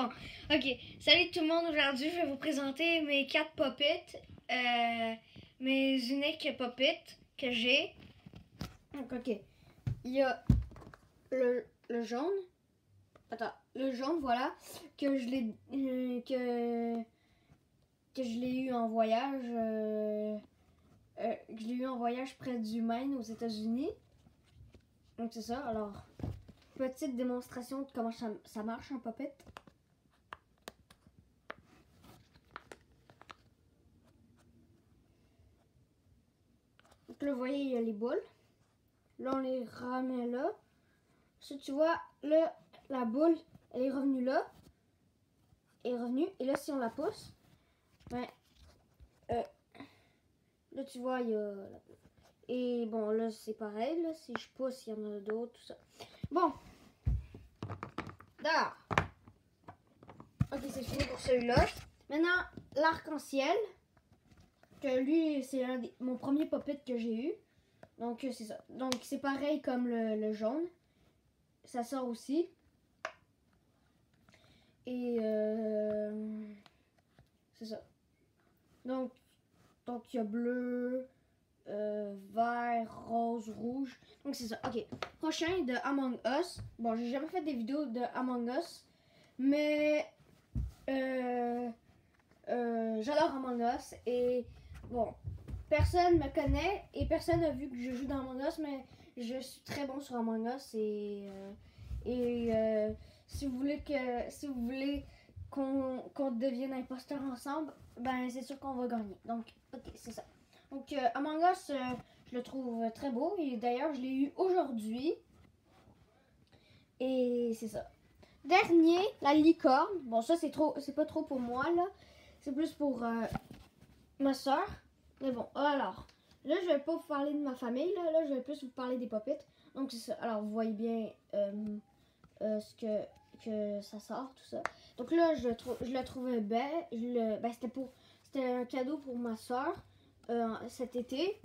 Ok. Salut tout le monde. Aujourd'hui, je vais vous présenter mes quatre puppets. Euh, mes uniques puppets que j'ai. Donc, ok. Il y a le, le jaune. Attends, le jaune, voilà. Que je l'ai. euh, eu en voyage. euh, que je l'ai eu en voyage près du Maine aux États-Unis. Donc, c'est ça. Alors, petite démonstration de comment ça, ça marche un puppet. Là, vous voyez, il y a les boules. Là, on les remet là. Si tu vois, là, la boule, elle est revenue là. Est revenue. Et là, si on la pousse, ben, euh, là, tu vois, il y a. Et bon, là, c'est pareil. Là, si je pousse, il y en a d'autres, tout ça. Bon. D'accord. Ok, c'est fini pour celui-là. Maintenant, l'arc-en-ciel. Que lui, c'est mon premier puppet que j'ai eu. Donc, euh, c'est ça. Donc, c'est pareil comme le, le jaune. Ça sort aussi. Et euh, c'est ça. Donc, donc il y a bleu, euh, vert, rose, rouge. Donc, c'est ça. Ok. Prochain de Among Us. Bon, j'ai jamais fait des vidéos de Among Us. Mais euh, euh, j'adore Among Us. Et bon, personne me connaît et personne n'a vu que je joue dans Among Us, mais je suis très bon sur Among Us et, euh, et euh, si vous voulez que si vous voulez qu'on devienne imposteur ensemble, ben c'est sûr qu'on va gagner. Donc ok c'est ça. Donc euh, Among Us, je le trouve très beau et d'ailleurs je l'ai eu aujourd'hui et c'est ça. Dernier, la licorne. Bon ça c'est trop, c'est pas trop pour moi là, c'est plus pour ma soeur? Mais bon, alors, là, je vais pas vous parler de ma famille, là, là je vais plus vous parler des popettes. Donc. Alors, vous voyez bien euh, euh, ce que, ça sort, tout ça. Donc là, je, je le trouvais belle. Je le, ben, c'était pour, c'était un cadeau pour ma soeur cet été.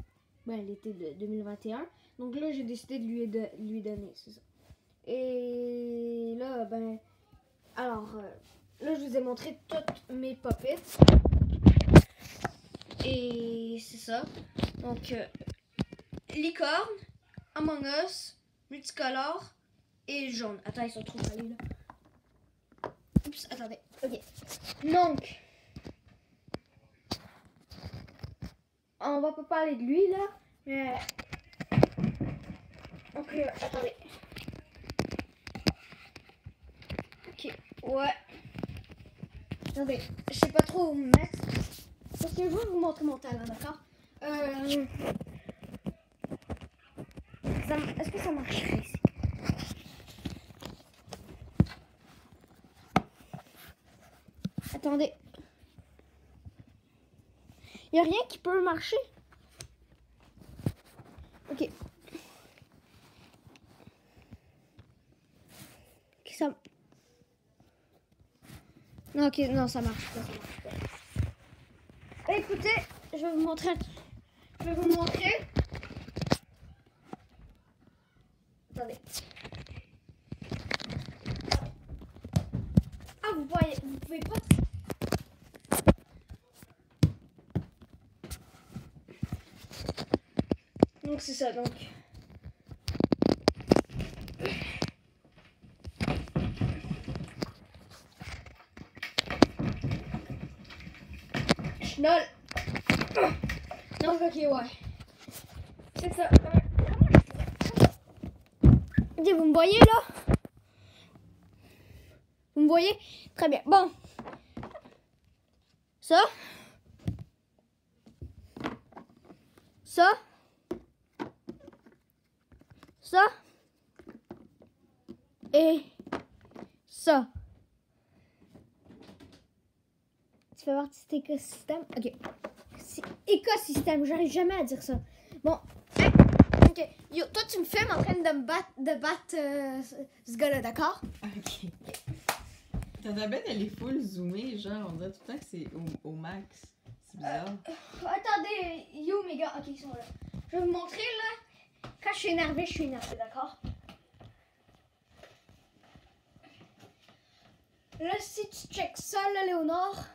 Ben, l'été de 2021. Donc là, j'ai décidé de lui, lui donner. Et là, ben, alors, euh, là, je vous ai montré toutes mes popettes. Donc, euh, licorne, Among Us, multicolore et jaune. Attends, ils sont trop salés là. Oups, attendez. Ok. Donc, on va pas parler de lui là, mais. Donc, euh, attendez. Ok, ouais. Attendez, je sais pas trop où me mettre. Parce que je veux vous montrer mon talent, d'accord? Est-ce que ça marcherait ici Attendez. Il a rien qui peut marcher? Ok. Ça... Non, ok, non, ça marche pas. Bah, écoutez, je vais vous montrer. Je vais vous montrer. Attendez. Ah, vous voyez, vous pouvez pas. Donc c'est ça, donc. Schnoll. Donc ok, ouais. C'est ça. Vous me voyez là? Vous me voyez? Très bien. Bon. Ça? Ça? Ça? Et ça? Tu fais partie de cet écosystème? Ok. C'est écosystème, j'arrive jamais à dire ça. Bon. Ok. Yo, toi, tu me filmes en train de me battre, de battre euh, ce- gars-là, d'accord? Ok. Ta tablette, elle est full zoomée, genre, on dirait tout le temps que c'est au, au max. C'est bizarre. Attendez, yo, mes gars. Ok, ils sont là. Je vais vous montrer, là. Quand je suis énervé, je suis énervé, d'accord? Là, si tu checks ça, là, Léonard,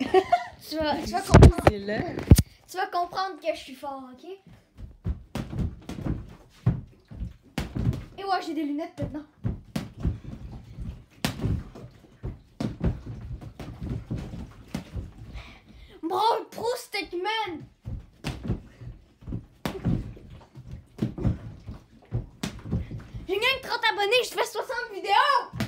tu vas, tu vas comprendre. Tu vas comprendre que je suis fort, ok? Et ouais, j'ai des lunettes maintenant. Brawl Pro Stickman! J'ai gagné 30 abonnés, je fais 60 vidéos!